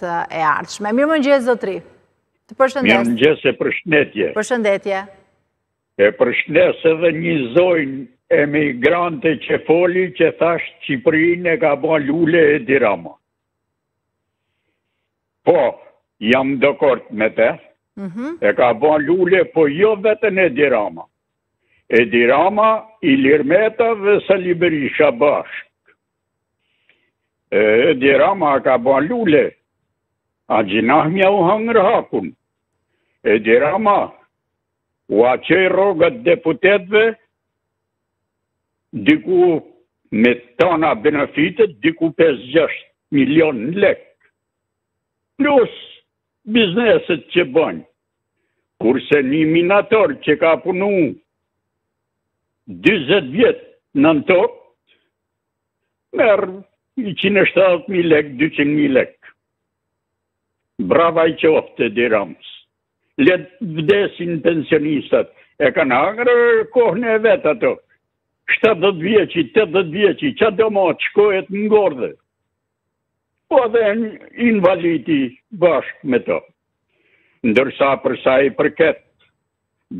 të e ardhshme. Mirë mëngjes, zotri. Të përshëndes. Mirë mëngjes e përshëndetje. Përshëndetje. E përshëndes edhe një zojnë emigrante që foli që tha Shqipërinë e ka ba lule Edi Rama. Po, jam dakord me te. Mhm. E ka ba lule, po jo vetëm Edi Rama. Edi Rama, Ilir Meta dhe Sali Berisha bashkë. E, Edi Rama ka ba lule. A gjynah me ja u hangër hakun. Edi Rama, ua çoi rrogat deputetve, diku me tana benefitet, diku 5-6 milionë lek. Plus bizneset që bajnë. Kurse një minator që ka punu 20 vjet nën tokë, Merr 170.000 lek, 200.000 lek. Bravo i qoftë Edi Ramës. Le t'vdesin pensionistat. E kanë hangër kohën e vet ato. 70 vjeçi, 80 vjeçi, ça do ma, të shkojë të ngordhë. Po dhe invalidi bashkë me to. Ndërsa për sa i përket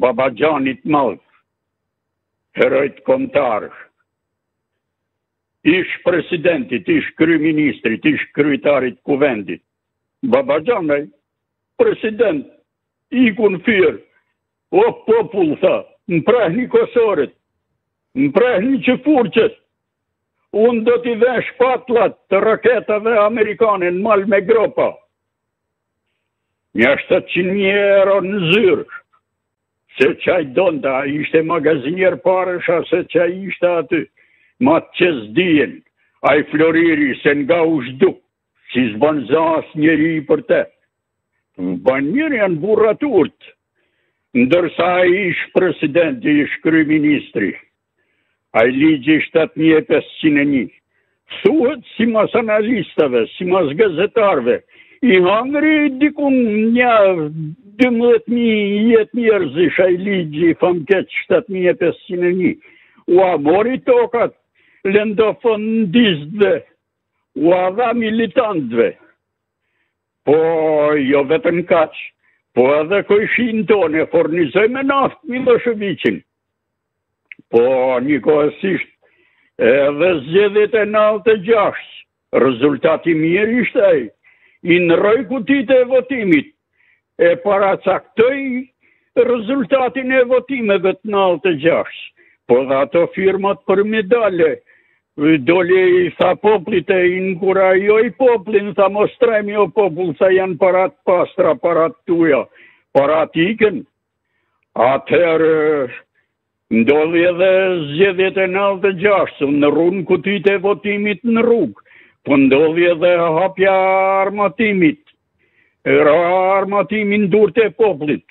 babaxhanit t'madh, Heroit kombëtar. Ish presidentit, ish kryeministrit, ish kryetarit t'kuvendit. Babaxhani ai, president, iku firë. O popull, tha, mprehni kosoret, mprehni sfurqet, unë do t'i ve shpatullat te raketave amerikane në mal me gropa. Nja 700.000 euro në zyrë, Se ça i donte, a ishte magazinier paresh a se ça ishte aty. Ma tej s'dihen, ai floriri se nga u zhduk, si s'ban za asnjeri për te. Ban njeri janë burra t'urtë, ndërsa ai ish presidenti, ish kryeministri, Ai ligji shtatë mijë e pesëqind e një, thuhet simas analistëve, simas gazetarëve, i hangri dikun nja 12.000 jetë njerëzish ai ligji famkeq 7501 ua mori tokat latifondistëve ua dha militantëve po jo vetëm kaq po edhe kojshinë tonë e furnizoi me naftë Millosheviqin Po, njëkohësisht, edhe zgjedhjet e 96, rezultat i mirë ishte ai, i ndërroi kutitë e votimit, e paracaktoi rezultatin e votimeve të 96, po edhe ato firmat për medalje, doli i tha popullit e inkurajoi popullin, tha mos u trem o popull, tha janë para të pastra, paratë tuja, paratë ikën, Atëherë ndodhi edhe zgjedhjet e 96 u ndërruan kutitë e votimit në rrugë, po ndodhi edhe hapja e armatimit. Ra armatimi në duart e popullit,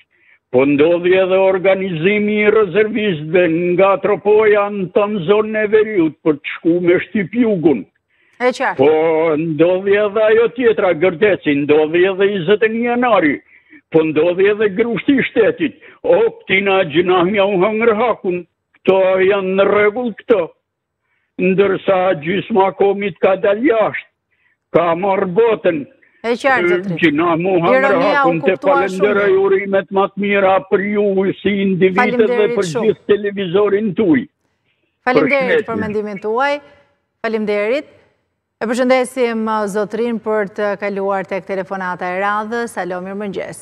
po ndodhi edhe organizimi i rezervistëve nga Tropoja, në tanë zonën e veriut për të shku me shtip jugun. E qartë. Po, ndodhi edhe ajo tjetra, Gërdeci, ndodhi edhe 21 janari, po ndodhi edhe grushti i shtetit. O, këtij na gjynah me ia hangër hakun, këto janë në rregull këto. Ndërsa gjysma e komit ka dal jashtë, ka marrë botën. E qartë, zotëri. Gjynah m'u hangër hakun, të falënderoj, urimet ma të mira për ju, si individet dhe për gjithë televizorin tuj. Faleminderit për mendimin tuaj. Faleminderit. E përshëndesim zotërinë për të kaluar tek telefonata e radhës. Alo, mirëmëngjes.